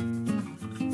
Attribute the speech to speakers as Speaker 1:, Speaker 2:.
Speaker 1: Música